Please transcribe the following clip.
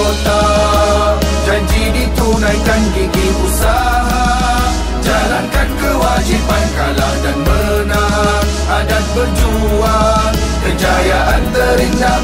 kota. Janji ditunaikan gigi usaha. Jalankan kewajipan kalah dan menang. Adat berjuang Kejayaan terindah